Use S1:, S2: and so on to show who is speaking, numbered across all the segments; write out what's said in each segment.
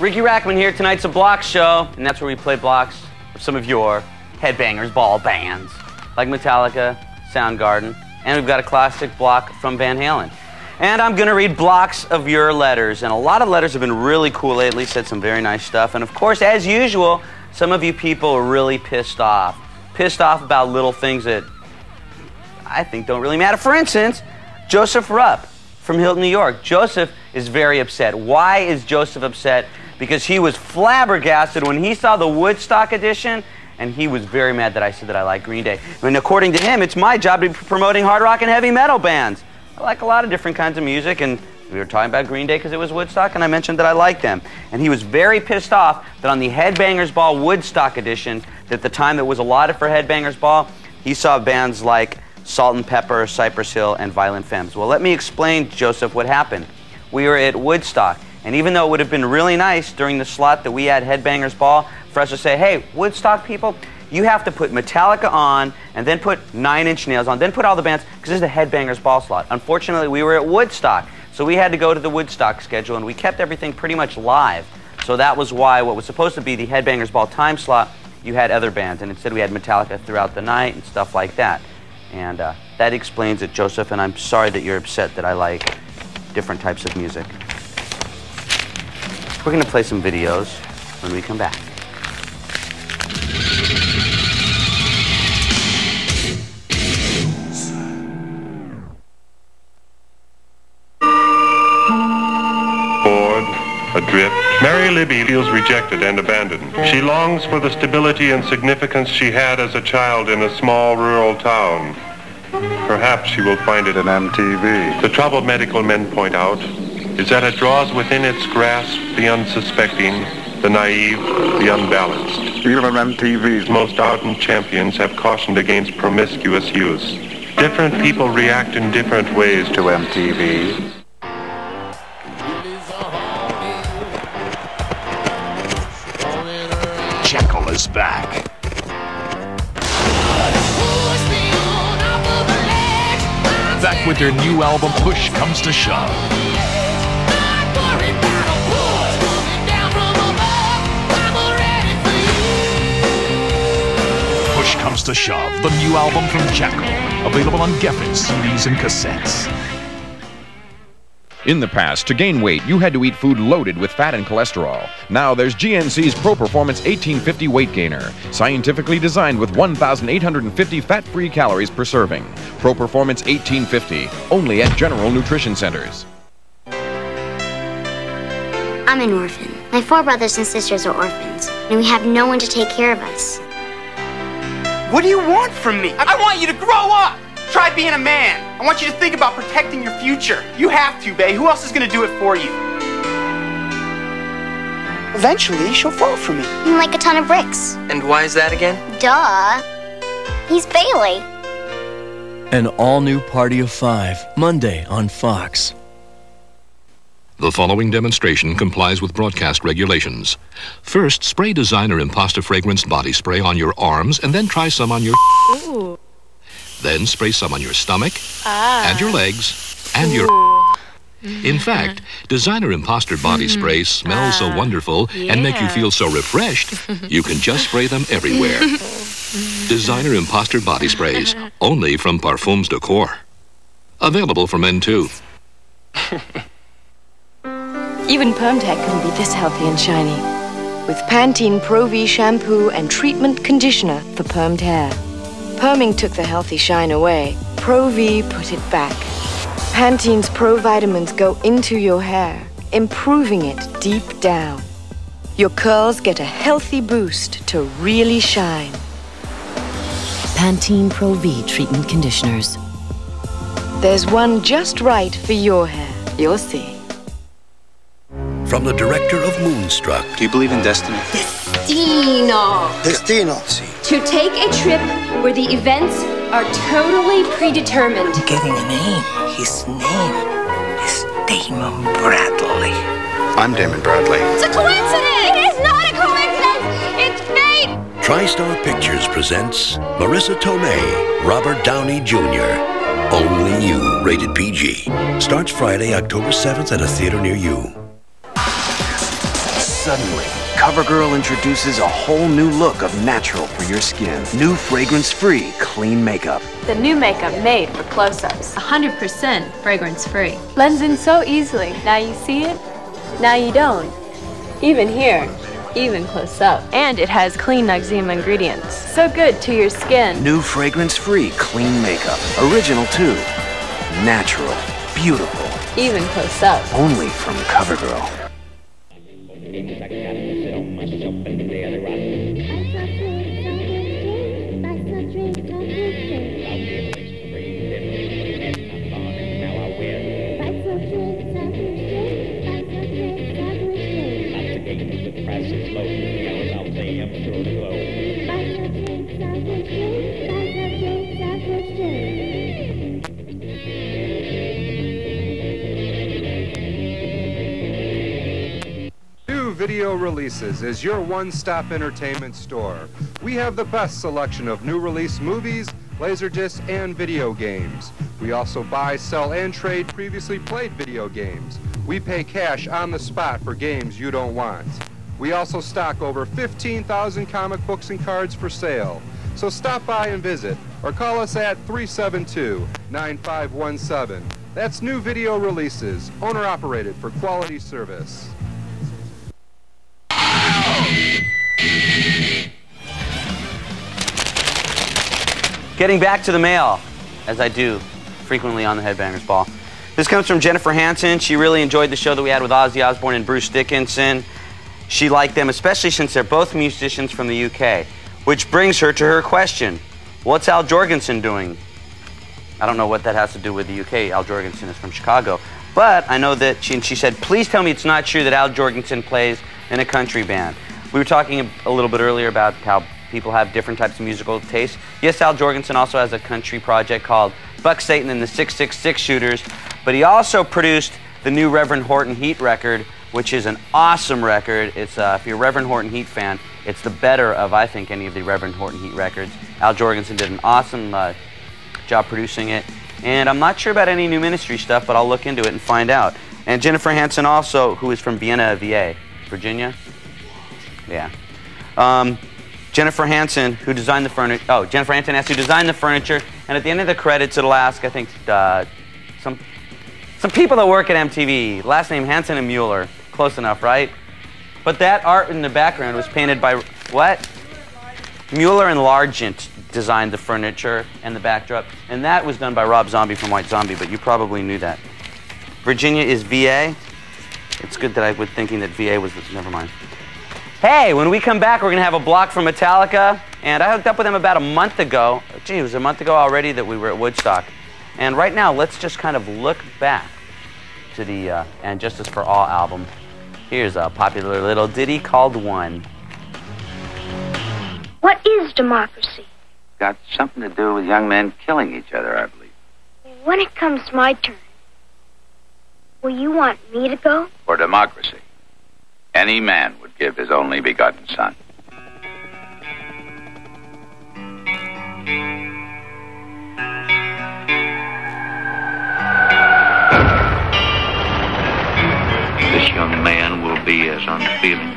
S1: Riki Rachtman here. Tonight's a block show, and that's where we play blocks of some of your headbangers ball bands, like Metallica, Soundgarden, and we've got a classic block from Van Halen. And I'm going to read blocks of your letters, and a lot of letters have been really cool lately, said some very nice stuff. And of course, as usual, some of you people are really pissed off. Pissed off about little things that I think don't really matter. For instance, Joseph Rupp from Hilton, New York. Joseph is very upset. Why is Joseph upset? Because he was flabbergasted when he saw the Woodstock edition, and he was very mad that I said that I like Green Day. And according to him, it's my job to be promoting hard rock and heavy metal bands. I like a lot of different kinds of music, and we were talking about Green Day because it was Woodstock, and I mentioned that I liked them. And he was very pissed off that on the Headbangers Ball Woodstock edition, that the time that was allotted for Headbangers Ball, he saw bands like Salt-N-Pepa, Cypress Hill, and Violent Femmes. Well, let me explain, Joseph, what happened. We were at Woodstock, and even though it would have been really nice during the slot that we had Headbangers Ball for us to say, hey, Woodstock people, you have to put Metallica on and then put Nine Inch Nails on, then put all the bands, because this is the Headbangers Ball slot. Unfortunately, we were at Woodstock, so we had to go to the Woodstock schedule, and we kept everything pretty much live. So that was why what was supposed to be the Headbangers Ball time slot, you had other bands, and instead we had Metallica throughout the night and stuff like that. And uh, that explains it, Joseph, and I'm sorry that you're upset that I like different types of music. We're going to play some videos when we come back.
S2: Bored, adrift, Mary Libby feels rejected and abandoned. She longs for the stability and significance she had as a child in a small rural town. Perhaps she will find it in MTV. The troubled medical men point out is that it draws within its grasp the unsuspecting, the naive, the unbalanced. Even MTV's most ardent champions have cautioned against promiscuous use. Different people react in different ways to MTV.
S3: Jackyl is back. Back with their new album, Push Comes to Shove. Comes to Shove, the new album from Jackyl, Available on Geffen CDs and cassettes.
S4: In the past, to gain weight, you had to eat food loaded with fat and cholesterol. Now there's GNC's Pro Performance 1850 Weight Gainer, scientifically designed with 1,850 fat free calories per serving. Pro Performance 1850, only at General Nutrition Centers.
S5: I'm an orphan. My four brothers and sisters are orphans, and we have no one to take care of us.
S6: What do you want from me? I want you to grow up! Try being a man! I want you to think about protecting your future. You have to, Bay. Who else is gonna do it for you? Eventually, she'll fall for me.
S5: I'm like a ton of bricks.
S6: And why is that again?
S5: Duh. He's Bailey.
S7: An all new Party of Five, Monday on Fox.
S8: The following demonstration complies with broadcast regulations. First, spray designer imposter fragranced body spray on your arms and then try some on your.
S9: Ooh.
S8: Then spray some on your stomach
S9: Ah.
S8: and your legs and your. In fact, designer imposter body spray smells so wonderful and make you feel so refreshed, you can just spray them everywhere. designer imposter body sprays, only from Parfums de Coeur. Available for men too.
S9: Even PermTech couldn't be this healthy and shiny. With Pantene Pro V shampoo and treatment conditioner for permed hair. Perming took the healthy shine away. Pro V put it back. Pantene's Pro Vitamins go into your hair, improving it deep down. Your curls get a healthy boost to really shine.
S10: Pantene Pro V treatment conditioners.
S9: There's one just right for your hair. You'll see.
S11: From the director of Moonstruck.
S12: Do you believe in destiny?
S13: Destino.
S12: Destino.
S13: To take a trip where the events are totally predetermined.
S14: Getting a name. His name is Damon Bradley.
S12: I'm Damon Bradley.
S13: It's a coincidence! It is not a coincidence! It's fate!
S11: TriStar Pictures presents Marisa Tomei, Robert Downey Jr. Only You, rated PG. Starts Friday, October 7th at a theater near you.
S15: Suddenly, CoverGirl introduces a whole new look of natural for your skin. New fragrance-free clean makeup.
S16: The new makeup made for close-ups. 100% fragrance-free. Blends in so easily. Now you see it, now you don't. Even here, even close up. And it has clean Noxzema ingredients. So good to your skin.
S15: New fragrance-free clean makeup. Original too. Natural. Beautiful.
S16: Even close up.
S15: Only from CoverGirl.
S17: New Video Releases is your one-stop entertainment store. We have the best selection of new release movies, laser discs, and video games. We also buy, sell, and trade previously played video games. We pay cash on the spot for games you don't want. We also stock over 15,000 comic books and cards for sale. So stop by and visit or call us at 372-9517. That's New Video Releases, owner-operated for quality service.
S1: Getting back to the mail, as I do frequently on the Headbangers Ball. This comes from Jennifer Hansen. She really enjoyed the show that we had with Ozzy Osbourne and Bruce Dickinson. She liked them, especially since they're both musicians from the UK. Which brings her to her question What's Al Jourgensen doing? I don't know what that has to do with the UK. Al Jourgensen is from Chicago. But I know that she, she said, Please tell me it's not true that Al Jourgensen plays in a country band. We were talking a, little bit earlier about how people have different types of musical tastes. Yes, Al Jourgensen also has a country project called Buck Satan and the 666 Shooters, but he also produced the new Reverend Horton Heat record, which is an awesome record. It's uh, if you're a Reverend Horton Heat fan, it's the better of I think any of the Reverend Horton Heat records. Al Jourgensen did an awesome uh, job producing it, and I'm not sure about any new ministry stuff, but I'll look into it and find out. And Jennifer Hansen also, who is from Vienna, VA, Virginia. Yeah. Um, Jennifer Hansen, who designed the furniture. Oh, Jennifer asked who designed the furniture, and at the end of the credits, it'll ask, I think, uh, some some people that work at MTV. Last name Hansen and Mueller. Close enough, right? But that art in the background was painted by what? Mueller and Largent designed the furniture and the backdrop, and that was done by Rob Zombie from White Zombie. But you probably knew that. Virginia is VA. It's good that I was thinking that VA was. Never mind. Hey, when we come back, we're going to have a block from Metallica. And I hooked up with them about a month ago. Gee, it was a month ago already that we were at Woodstock. And right now, let's just kind of look back to the uh, And Justice for All album. Here's a popular little ditty called One.
S5: What is democracy?
S18: Got something to do with young men killing each other, I believe.
S5: When it comes my turn, will you want me to go?
S18: For democracy, any man would give his only begotten son.
S19: This young man will be as unfeeling,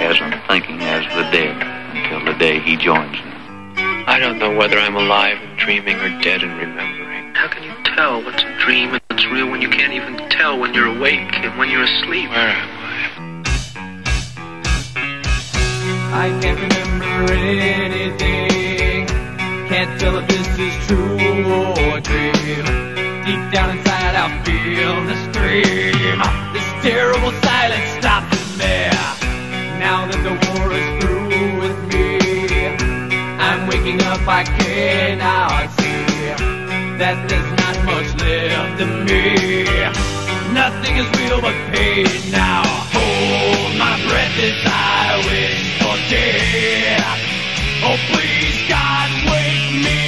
S19: as unthinking as the dead until the day he joins them.
S20: I don't know whether I'm alive and dreaming or dead and remembering. How can you tell what's a dream and what's real when you can't even tell when you're awake and when you're asleep? Where am
S21: I can't remember anything. Can't tell if this is true or dream. Deep down inside, I feel the scream. This terrible silence stops in there. Now that the war is through with me, I'm waking up. I cannot see that there's not much left of me. Nothing is real but pain now. Hold my breath as I death. Oh, please, God, wake me.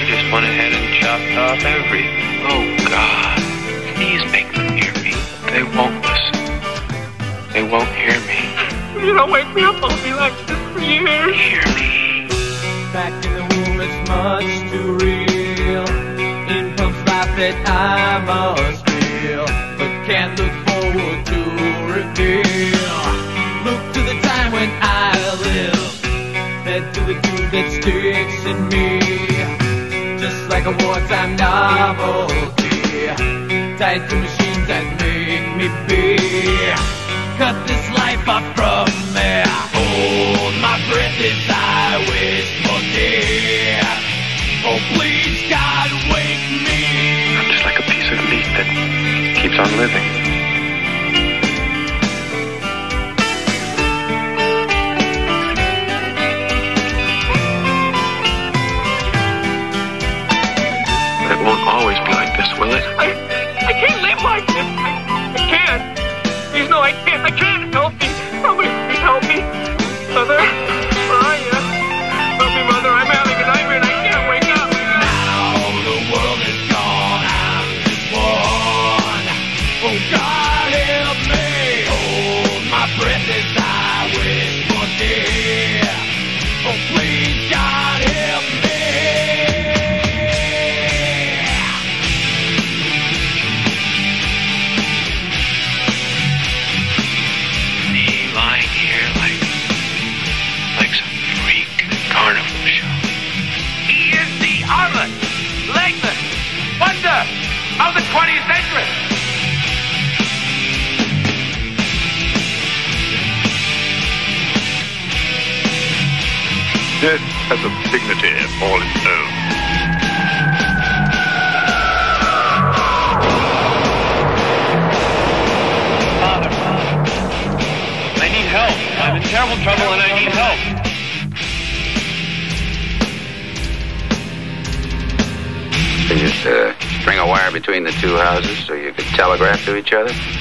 S20: I just went ahead and chopped off everything. Oh, God. Please make them hear me. They won't listen. They won't hear me.
S21: If you don't wake me up, I'll be like this for years.
S20: Hear me.
S21: Back in the womb, it's much too real. In Pump's life that I must feel, but can't look forward to reveal. lyrics in me. Just like a wartime novelty. Tied to machines that make me be. Cut this life off from me. Hold my breath as I wish for thee Oh please God wake me.
S22: I'm just like a piece of meat that keeps on living.
S20: each other.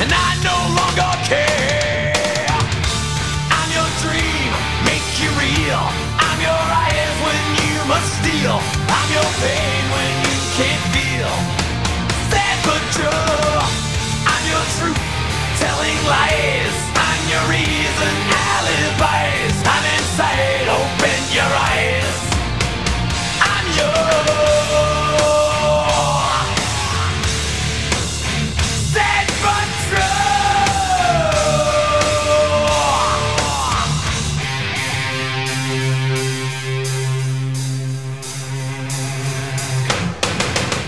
S22: And I
S21: no longer care. I'm your dream, make you real. I'm your eyes when you must steal. I'm your pain when you can't feel. Sad but true. I'm your truth, telling lies.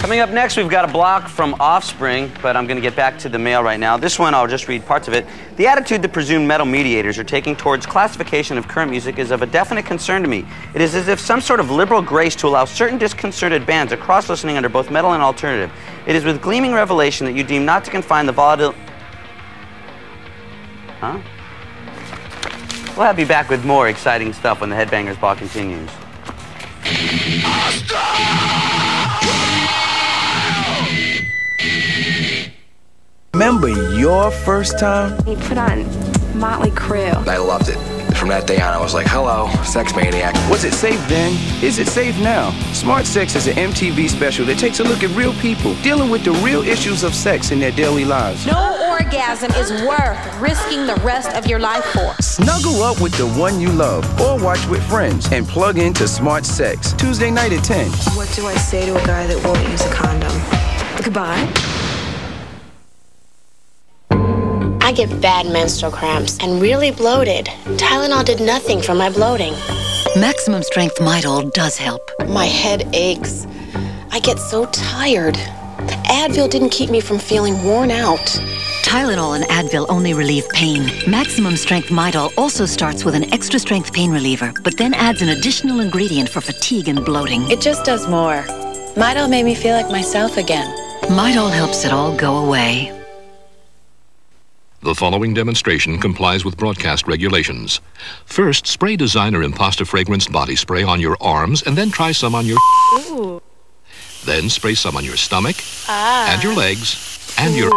S1: Coming up next, we've got a block from Offspring, but I'm going to get back to the mail right now. This one, I'll just read parts of it. The attitude the presumed metal mediators are taking towards classification of current music is of a definite concern to me. It is as if some sort of liberal grace to allow certain disconcerted bands across listening under both metal and alternative. It is with gleaming revelation that you deem not to confine the volatile. Huh? We'll have you back with more exciting stuff when the Headbangers Ball continues.
S23: Remember your first time?
S24: He put on Motley Crue.
S25: I loved it. From that day on, I was like, hello, sex maniac.
S23: Was it safe then? Is it safe now? Smart Sex is an MTV special that takes a look at real people dealing with the real issues of sex in their daily lives.
S26: No orgasm is worth risking the rest of your life for.
S23: Snuggle up with the one you love or watch with friends and plug into Smart Sex Tuesday night at 10.
S24: What do I say to a guy that won't use a condom? Goodbye.
S27: I get bad menstrual cramps and really bloated. Tylenol did nothing for my bloating.
S10: Maximum Strength Midol does help.
S27: My head aches. I get so tired. Advil didn't keep me from feeling worn out.
S10: Tylenol and Advil only relieve pain. Maximum Strength Midol also starts with an extra strength pain reliever, but then adds an additional ingredient for fatigue and bloating.
S27: It just does more. Midol made me feel like myself again.
S10: Midol helps it all go away.
S8: The following demonstration complies with broadcast regulations. First, spray designer Imposter fragranced body spray on your arms and then try some on your.
S27: Ooh.
S8: Then spray some on your stomach
S27: Ah.
S8: and your legs and your.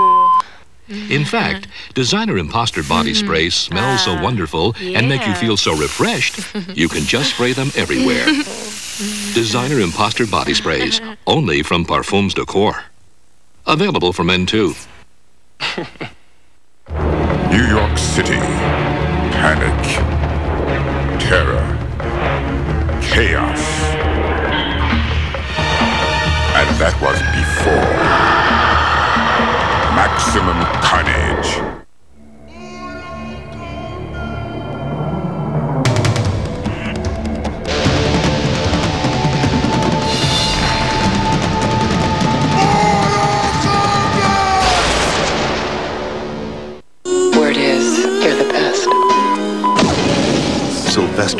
S8: In fact, designer imposter body sprays smell so wonderful and make you feel so refreshed, you can just spray them everywhere. designer imposter body sprays, only from Parfums de Coeur. Available for men too.
S28: New York City. Panic. Terror. Chaos. And that was before. Maximum carnage.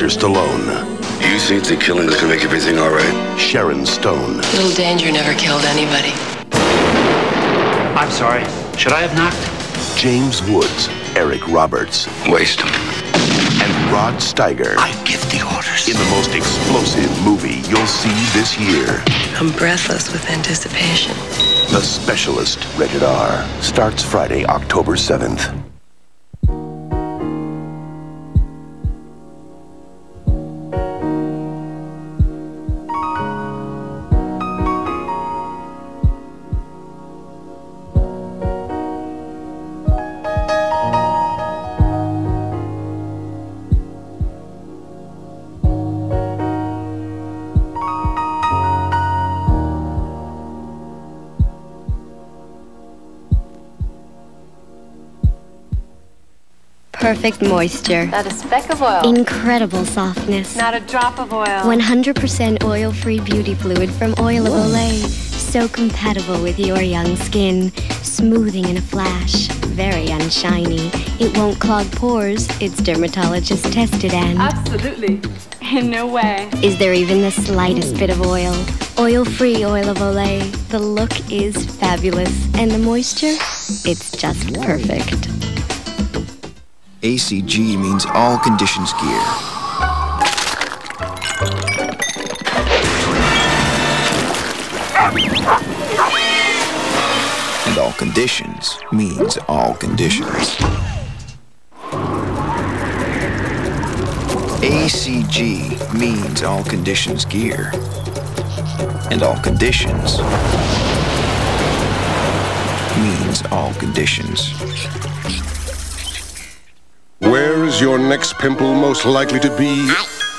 S29: Stallone. You think the killing is gonna make everything all right? Sharon Stone.
S27: Little Danger never killed anybody.
S29: I'm sorry. Should I have knocked? James Woods. Eric Roberts. Waste him. And Rod Steiger. I give the orders. In the most explosive movie you'll see this year.
S27: I'm breathless with anticipation.
S29: The Specialist, rated R. Starts Friday, October 7th.
S30: Perfect moisture.
S16: Not a speck of oil.
S30: Incredible softness.
S16: Not a drop of oil.
S30: 100% oil free beauty fluid from Oil of Olay. So compatible with your young skin. Smoothing in a flash. Very unshiny. It won't clog pores. It's dermatologist tested and.
S16: Absolutely. In no way.
S30: Is there even the slightest bit of oil? Oil free Oil of Olay. The look is fabulous. And the moisture? It's just perfect.
S31: ACG means all conditions gear.
S32: And all conditions means all conditions. ACG means all conditions gear. And all conditions means all conditions.
S33: Is your next pimple most likely to be?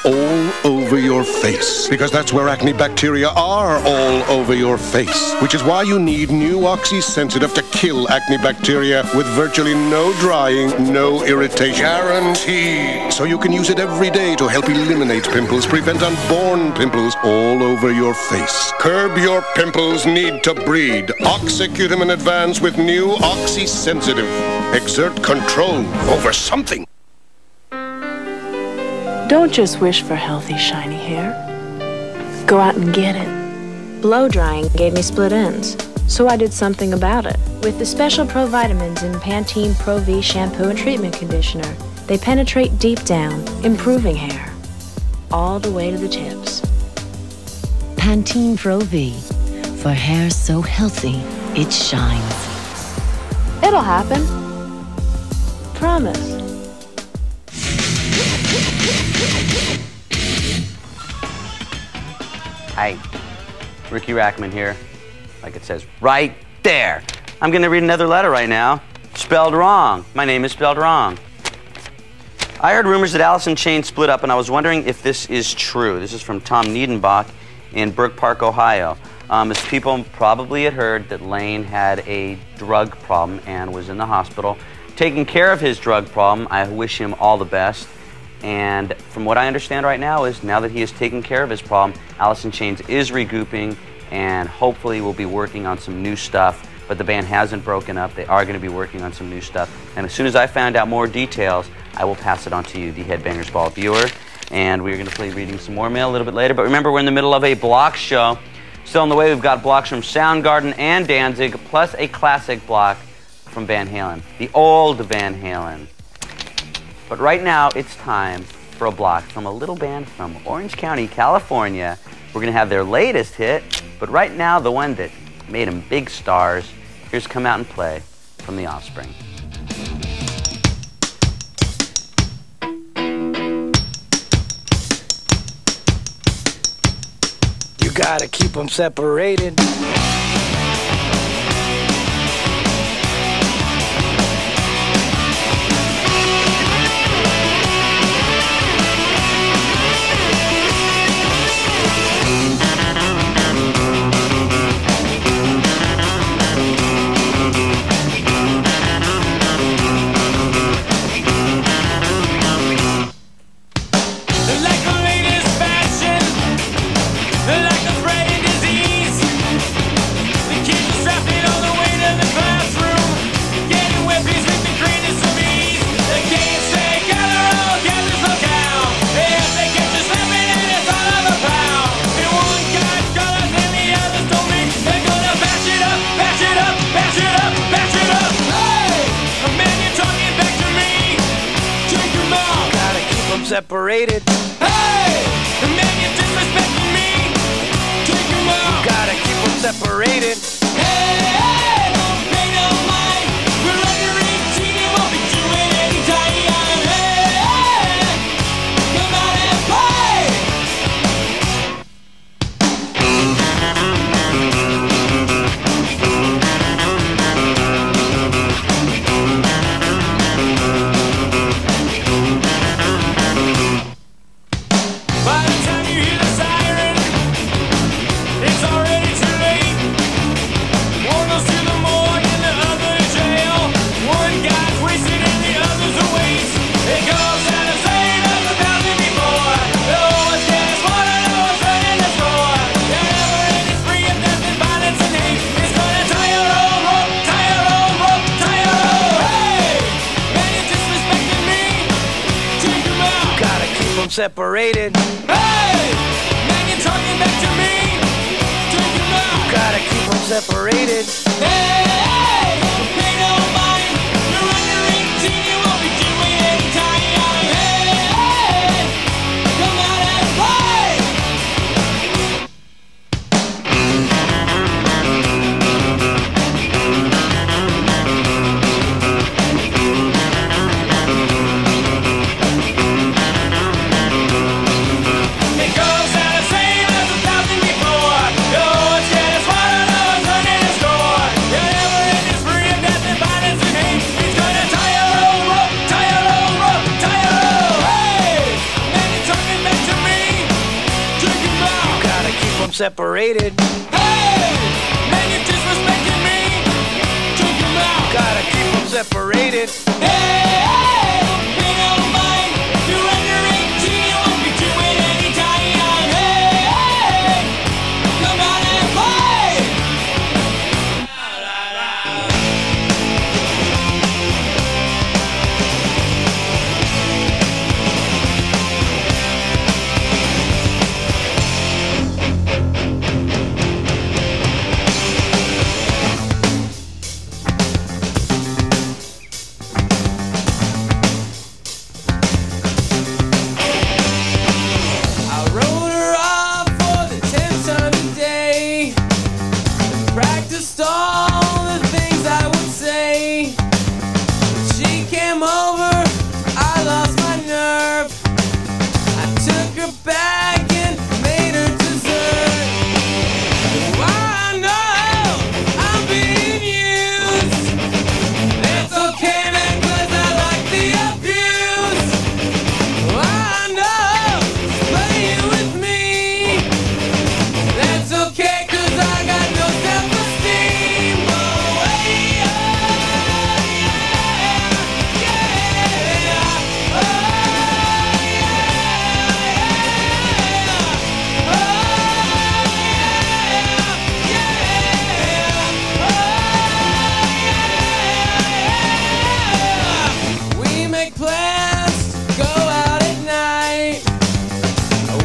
S33: All over your face. Because that's where acne bacteria are all over your face. Which is why you need new Oxy Sensitive to kill acne bacteria with virtually no drying, no irritation. Guaranteed. So you can use it every day to help eliminate pimples, prevent unborn pimples all over your face. Curb your pimples need to breed. Oxecute them in advance with new Oxy Sensitive. Exert control over something.
S34: Don't just wish for healthy, shiny hair. Go out and get it.
S24: Blow drying gave me split ends, so I did something about it. With the special Pro Vitamins in Pantene Pro V shampoo and treatment conditioner, they penetrate deep down, improving hair. All the way to the tips.
S35: Pantene Pro V. For hair so healthy, it shines.
S24: It'll happen. Promise.
S1: Hi, Riki Rachtman here. Like it says right there. I'm going to read another letter right now. Spelled wrong. My name is spelled wrong. I heard rumors that Alice in Chains split up, and I was wondering if this is true. This is from Tom Niedenbach in Brook Park, Ohio. Um, as people probably had heard that Layne had a drug problem and was in the hospital taking care of his drug problem. I wish him all the best. And from what I understand right now is now that he has taken care of his problem, Alice in Chains is regrouping and hopefully will be working on some new stuff. But the band hasn't broken up. They are going to be working on some new stuff. And as soon as I find out more details, I will pass it on to you, the Headbangers Ball viewer. And we're going to play reading some more mail a little bit later. But remember, we're in the middle of a block show. Still on the way, we've got blocks from Soundgarden and Danzig, plus a classic block from Van Halen, the old Van Halen. But right now, it's time for a block from a little band from Orange County, California. We're going to have their latest hit, but right now, the one that made them big stars. Here's Come Out and Play from The Offspring.
S21: You gotta keep them separated.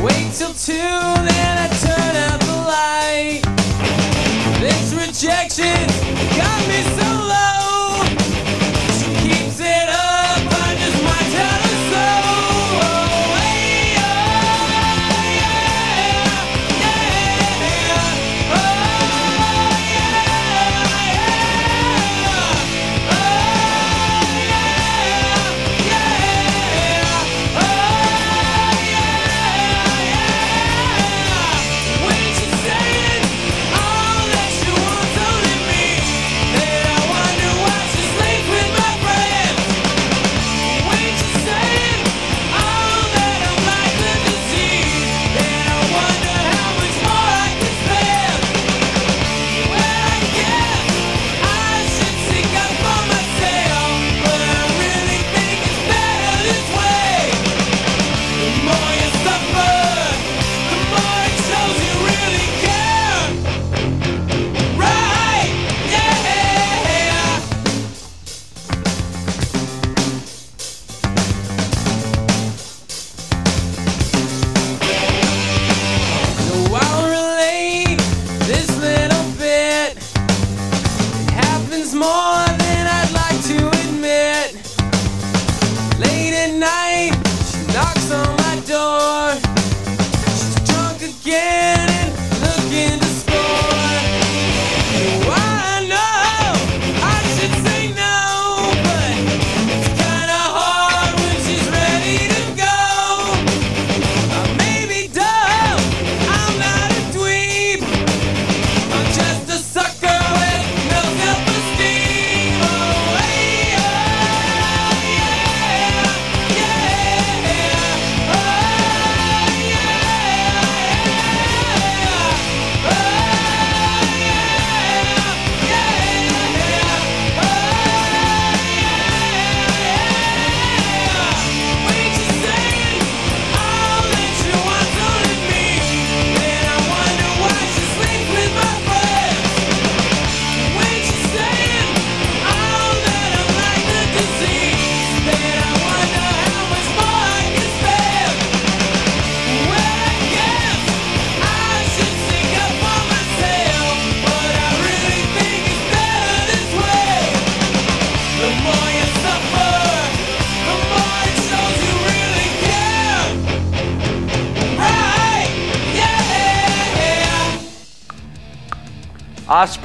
S21: Wait till two, then I turn out the light. This rejection got me so.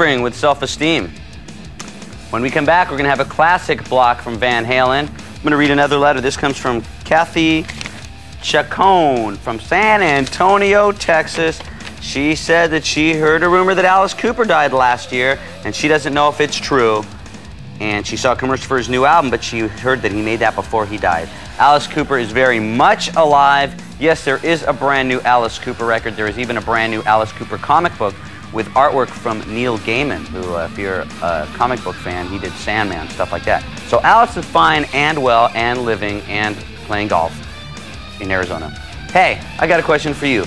S21: With Self-Esteem. When
S1: we come back, we're going to have a classic block from Van Halen. I'm going to read another letter. This comes from Kathy Chacon from San Antonio, Texas. She said that she heard a rumor that Alice Cooper died last year, and she doesn't know if it's true. And she saw a commercial for his new album, but she heard that he made that before he died. Alice Cooper is very much alive. Yes, there is a brand new Alice Cooper record. There is even a brand new Alice Cooper comic book with artwork from Neil Gaiman, who, uh, if you're a comic book fan, he did Sandman, stuff like that. So Alice is fine and well and living and playing golf in Arizona. Hey, I got a question for you.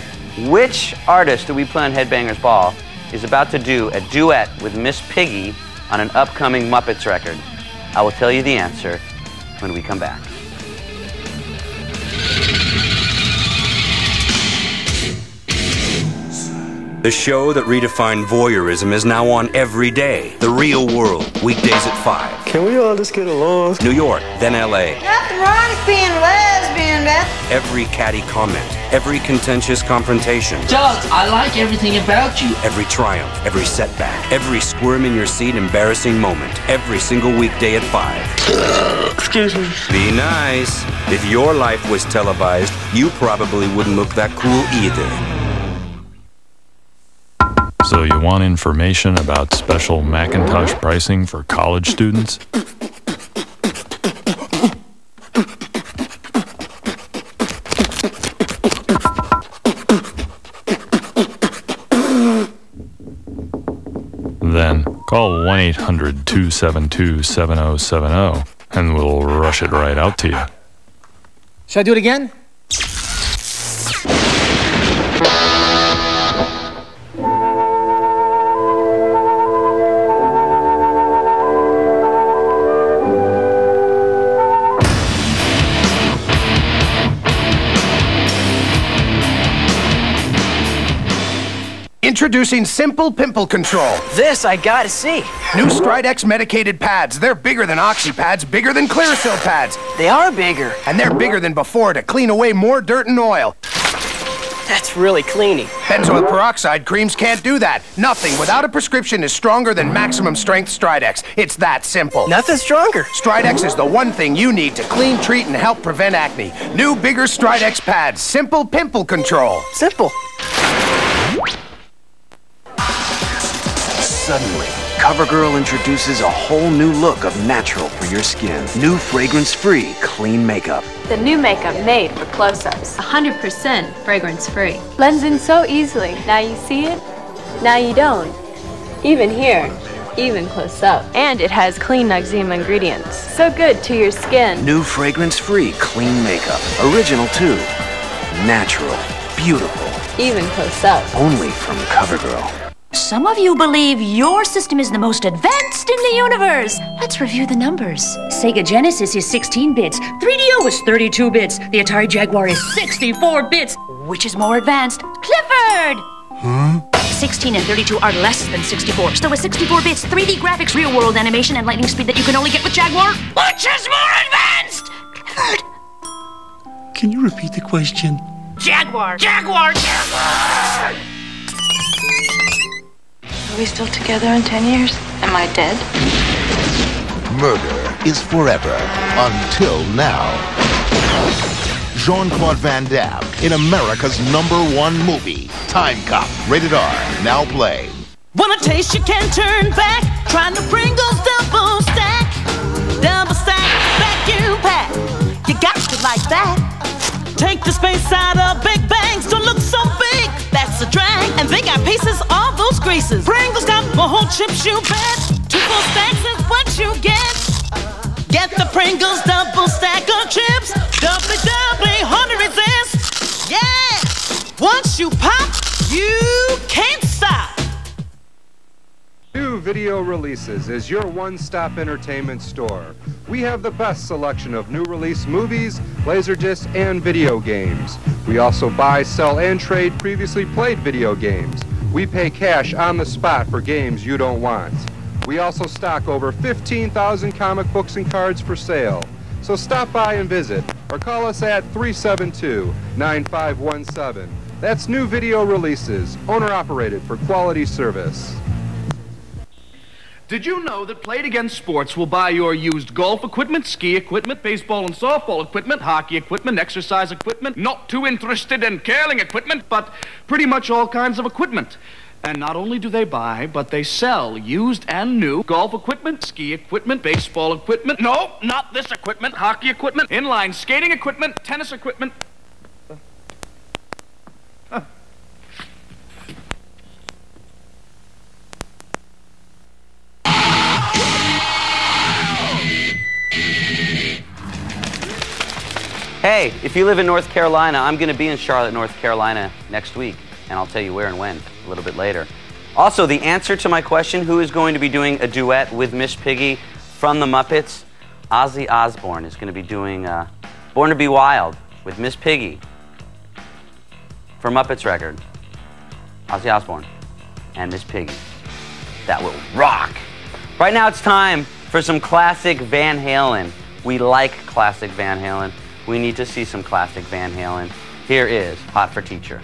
S1: Which artist do we play on Headbangers Ball is about to do a duet with Miss Piggy on an upcoming Muppets record? I will tell you the answer when we come back.
S36: The show that redefined voyeurism is now on every day. The Real World, weekdays at 5.
S37: Can we all just get along?
S36: New York, then LA.
S38: Nothing wrong with being lesbian, Beth.
S36: Every catty comment, every contentious confrontation.
S39: Doug, I like everything about you.
S36: Every triumph, every setback, every squirm in your seat embarrassing moment. Every single weekday at 5.
S37: Excuse me.
S36: Be nice. If your life was televised, you probably wouldn't look that cool either.
S40: So you want information about special Macintosh pricing for college students? Then call 1 800 272 7070 and we'll rush it right out to you.
S41: Should I do it again?
S32: Introducing Simple Pimple Control.
S42: This I gotta see.
S32: New Stridex medicated pads. They're bigger than Oxy pads, bigger than Clearasil pads.
S42: They are bigger.
S32: And they're bigger than before to clean away more dirt and oil.
S42: That's really cleaning.
S32: Benzoyl peroxide creams can't do that. Nothing without a prescription is stronger than maximum strength Stridex. It's that simple.
S42: Nothing stronger.
S32: Stridex is the one thing you need to clean, treat, and help prevent acne. New, bigger Stridex pads. Simple pimple control.
S42: Simple.
S15: Suddenly, CoverGirl introduces a whole new look of natural for your skin. New fragrance-free clean makeup.
S16: The new makeup made for close-ups. 100% fragrance-free. Blends in so easily. Now you see it, now you don't. Even here, even close up. And it has clean Noxzema ingredients. So good to your skin.
S15: New fragrance-free clean makeup. Original too. Natural. Beautiful.
S16: Even close up.
S15: Only from CoverGirl.
S43: Some of you believe your system is the most advanced in the universe. Let's review the numbers. Sega Genesis is 16 bits, 3DO is 32 bits, the Atari Jaguar is 64 bits. Which is more advanced? Clifford!
S15: Hmm?
S43: 16 and 32 are less than 64. So with 64 bits, 3D graphics, real world animation, and lightning speed that you can only get with Jaguar, which is more advanced? Clifford!
S44: Can you repeat the question?
S43: Jaguar! Jaguar! Jaguar!
S45: Are we still together in 10 years? Am I dead?
S46: Murder is forever until now. Jean Claude Van Damme in America's number one movie, Time Cop, rated R, now play.
S47: Wanna taste, you can't turn back. Trying to Pringles double stack. Double stack, vacuum pack. You got to like that. Take the space out of Big Bangs. Don't look so big. A drag. And they got pieces of those greases. Pringles got more whole chips, you bet. Two full stacks is what you get. Get the Pringles double stack of chips. Doubly, doubly, hard to resist. Yeah. Once you pop, you can't stop.
S17: New Video Releases is your one-stop entertainment store. We have the best selection of new release movies, laser discs, and video games. We also buy, sell, and trade previously played video games. We pay cash on the spot for games you don't want. We also stock over 15,000 comic books and cards for sale. So stop by and visit, or call us at 372-9517. That's New Video Releases, owner-operated for quality service.
S48: Did you know that Play It Again Sports will buy your used golf equipment, ski equipment, baseball and softball equipment, hockey equipment, exercise equipment, not too interested in curling equipment, but pretty much all kinds of equipment? And not only do they buy, but they sell used and new golf equipment, ski equipment, baseball equipment. No, not this equipment. Hockey equipment, inline skating equipment, tennis equipment.
S1: Hey, if you live in North Carolina, I'm going to be in Charlotte, North Carolina next week, and I'll tell you where and when a little bit later. Also, the answer to my question who is going to be doing a duet with Miss Piggy from the Muppets? Ozzy Osbourne is going to be doing uh, Born to Be Wild with Miss Piggy for Muppets record. Ozzy Osbourne and Miss Piggy. That will rock. Right now, it's time for some classic Van Halen. We like classic Van Halen. We need to see some classic Van Halen. Here is Hot for Teacher.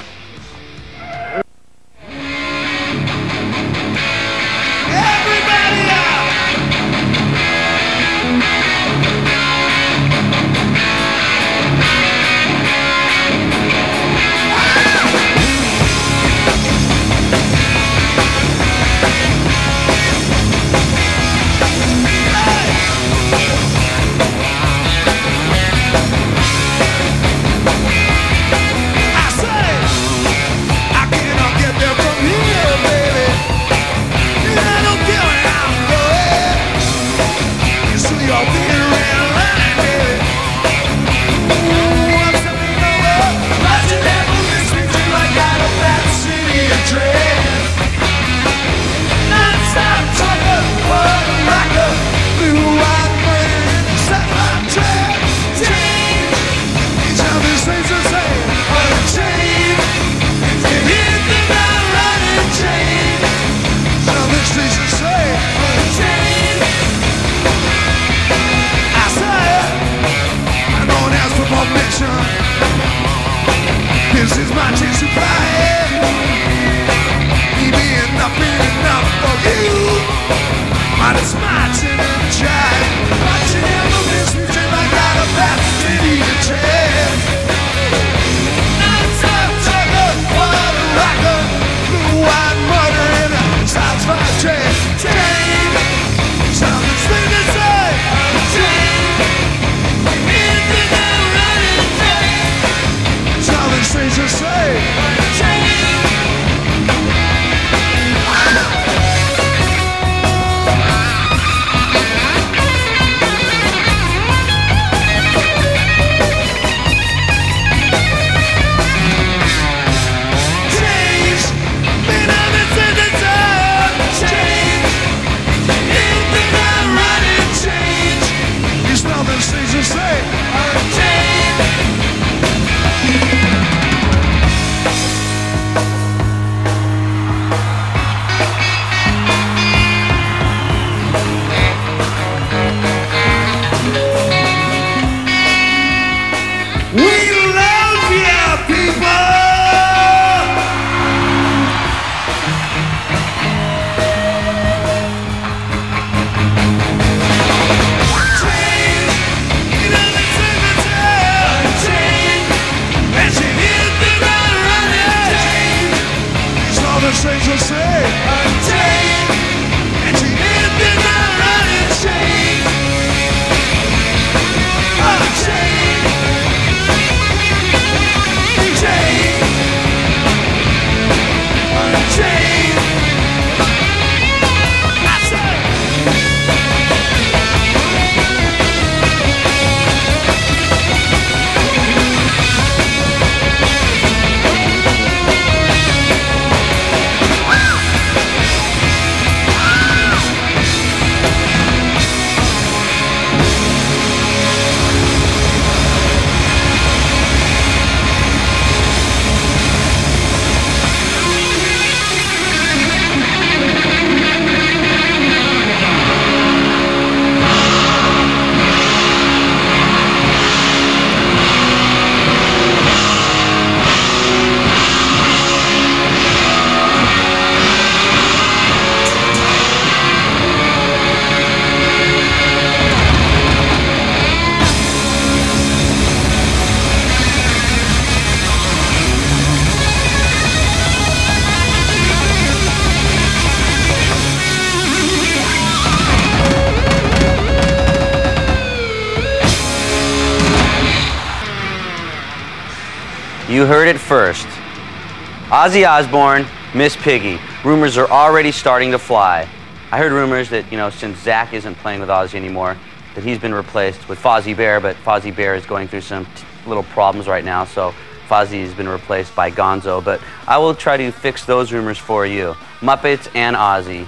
S1: Ozzy Osbourne, Miss Piggy. Rumors are already starting to fly. I heard rumors that, you know, since Zakk isn't playing with Ozzy anymore, that he's been replaced with Fozzie Bear, but Fozzie Bear is going through some little problems right now, so Fozzie has been replaced by Gonzo. But I will try to fix those rumors for you. Muppets and Ozzy.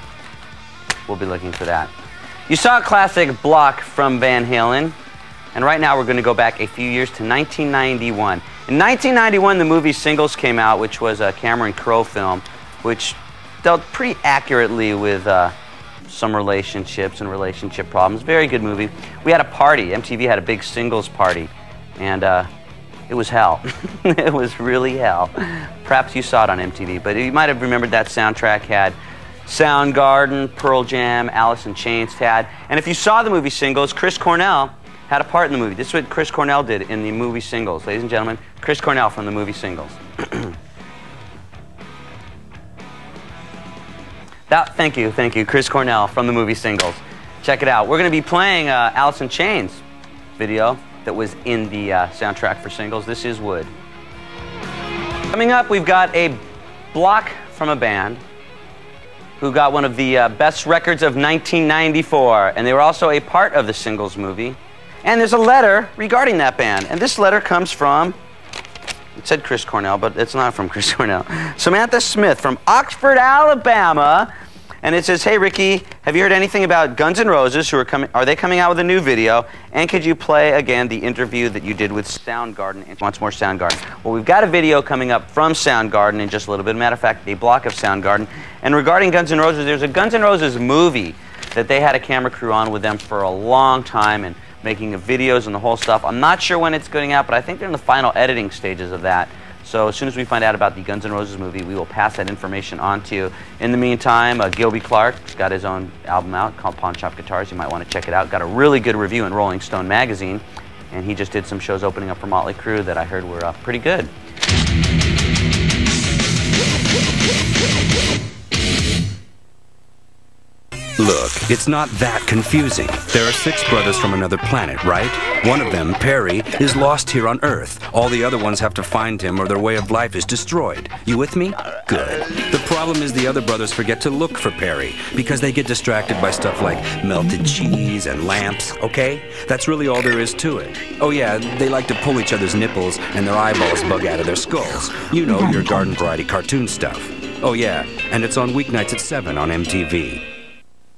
S1: We'll be looking for that. You saw a classic block from Van Halen, and right now we're going to go back a few years to 1991. In 1991, the movie Singles came out, which was a Cameron Crowe film, which dealt pretty accurately with uh, some relationships and relationship problems. Very good movie. We had a party. MTV had a big singles party, and uh, it was hell. it was really hell. Perhaps you saw it on MTV, but you might have remembered that soundtrack had Soundgarden, Pearl Jam, Alice in Chains had. And if you saw the movie Singles, Chris Cornell had a part in the movie. This is what Chris Cornell did in the movie Singles. Ladies and gentlemen, Chris Cornell from the movie Singles. that, thank you, thank you, Chris Cornell from the movie Singles. Check it out. We're going to be playing uh, Alice in Chains video that was in the uh, soundtrack for Singles. This is Wood. Coming up, we've got a block from a band who got one of the uh, best records of 1994, and they were also a part of the Singles movie. And there's a letter regarding that band. And this letter comes from, it said Chris Cornell, but it's not from Chris Cornell. Samantha Smith from Oxford, Alabama. And it says, hey, Riki, have you heard anything about Guns N' Roses? Who are coming? Are they coming out with a new video? And could you play again the interview that you did with Soundgarden? And wants more Soundgarden. Well, we've got a video coming up from Soundgarden in just a little bit. Matter of fact, a block of Soundgarden. And regarding Guns N' Roses, there's a Guns N' Roses movie that they had a camera crew on with them for a long time. And making of videos and the whole stuff. I'm not sure when it's going out, but I think they're in the final editing stages of that. So as soon as we find out about the Guns N' Roses movie, we will pass that information on to you. In the meantime, uh, Gilby Clarke's got his own album out called Pawn Shop Guitars. You might want to check it out. Got a really good review in Rolling Stone magazine, and he just did some shows opening up for Motley Crue that I heard were uh, pretty good.
S36: Look, it's not that confusing. There are six brothers from another planet, right? One of them, Perry, is lost here on Earth. All the other ones have to find him or their way of life is destroyed. You with me? Good. The problem is the other brothers forget to look for Perry because they get distracted by stuff like melted cheese and lamps, okay? That's really all there is to it. Oh yeah, they like to pull each other's nipples and their eyeballs bug out of their skulls. You know, your garden variety cartoon stuff. Oh yeah, and it's on weeknights at 7 on MTV.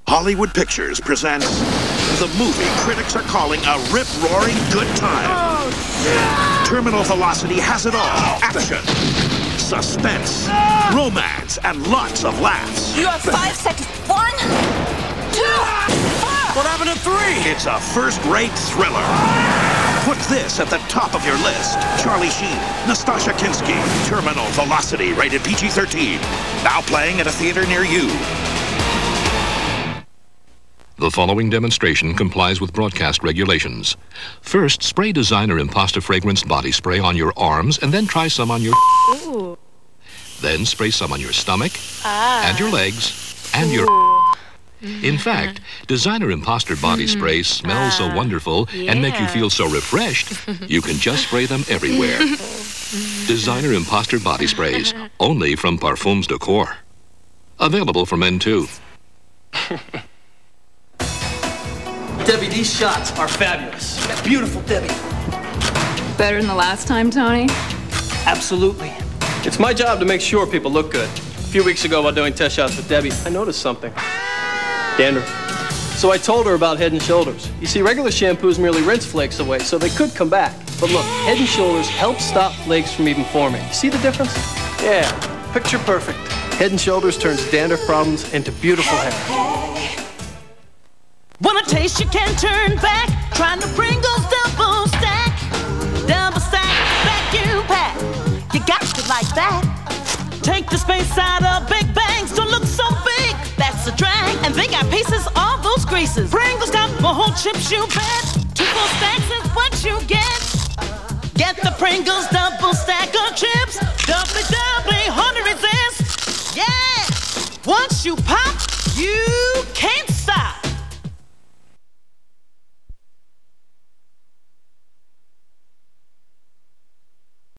S46: Hollywood Pictures presents the movie critics are calling a rip-roaring good time. Oh, Terminal Velocity has it all. Action, suspense, romance, and lots of laughs.
S49: You have five seconds. One, two, four.
S46: What happened to three? It's a first-rate thriller. Put this at the top of your list. Charlie Sheen, Nastassja Kinski, Terminal Velocity, rated PG-13. Now playing at a theater near you.
S50: The following demonstration complies with broadcast regulations. First, spray designer imposter fragrance body spray on your arms and then try some on your
S16: Ooh.
S50: Then spray some on your stomach
S16: Ah.
S50: and your legs and your In fact, designer imposter body spray smells so wonderful and make you feel so refreshed, you can just spray them everywhere. designer imposter body sprays, only from Parfums de Coeur. Available for men too.
S51: Debbie, these shots are fabulous. Beautiful, Debbie.
S52: Better than the last time, Tony?
S51: Absolutely. It's my job to make sure people look good. A few weeks ago, while doing test shots with Debbie, I noticed something. Dandruff. So I told her about Head and Shoulders. You see, regular shampoos merely rinse flakes away, so they could come back. But look, Head and Shoulders help stop flakes from even forming. You see the difference? Yeah, picture perfect. Head and Shoulders turns dandruff problems into beautiful hair.
S47: Wanna taste you can't turn back. Trying the Pringles double stack. Double stack, vacuum you pack. You got to like that. Take the space out of Big Bangs. Don't look so big. That's a drag. And they got pieces all those greases. Pringles got the whole chips you bet. Two full stacks is what you get. Get the Pringles double stack of chips. Doubly, doubly, hard to resist. Yeah! Once you pop, you can't stop.